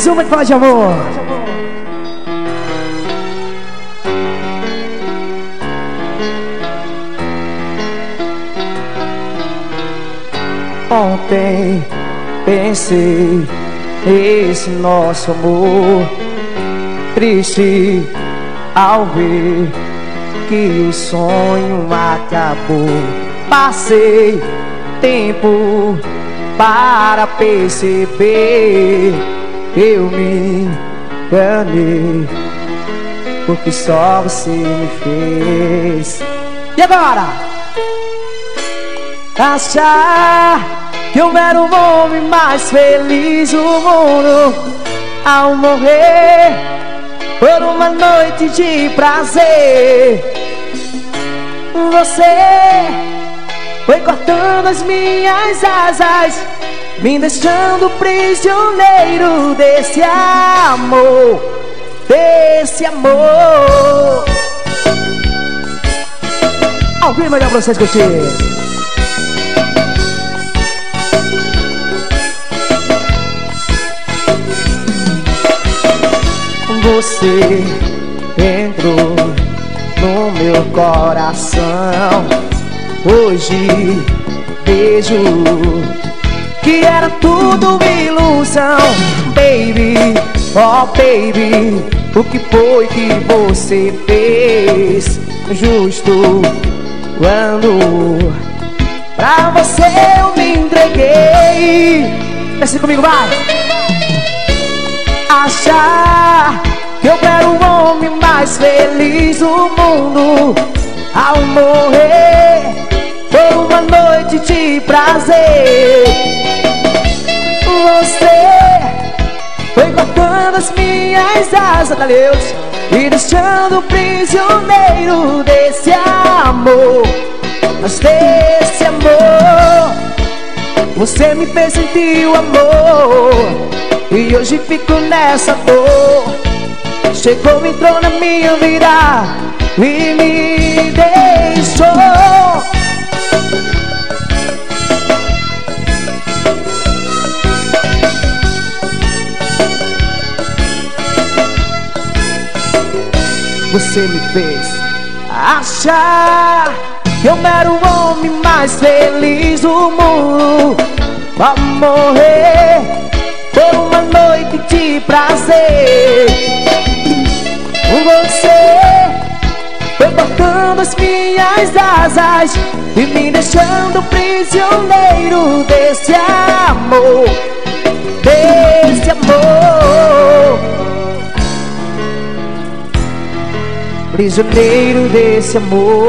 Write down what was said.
Mais uma que fala amor. Ontem pensei esse nosso amor triste ao ver que o sonho acabou. Passei tempo para perceber eu me enganei porque só você me fez. E agora? Achar que eu era o homem mais feliz do mundo ao morrer por uma noite de prazer. Você foi cortando as minhas asas, me deixando prisioneiro desse amor, desse amor. Vivo, melhor pra vocês curtirem. você entrou no meu coração. Hoje vejo que era tudo ilusão, baby. Oh, baby, o que foi que você fez? Justo quando pra você eu me entreguei. Desce comigo, vai! achar que eu quero o homem mais feliz do mundo ao morrer por uma noite de prazer. As minhas asas, Deus, e deixando prisioneiro desse amor, mas desse amor. Você me fez sentir o amor e hoje fico nessa dor Chegou, entrou na minha vida E me deixou Você me fez achar. Que eu era o homem mais feliz do mundo Pra morrer por uma noite de prazer. Você foi cortando as minhas asas E me deixando prisioneiro desse amor Desse amor Prisioneiro desse amor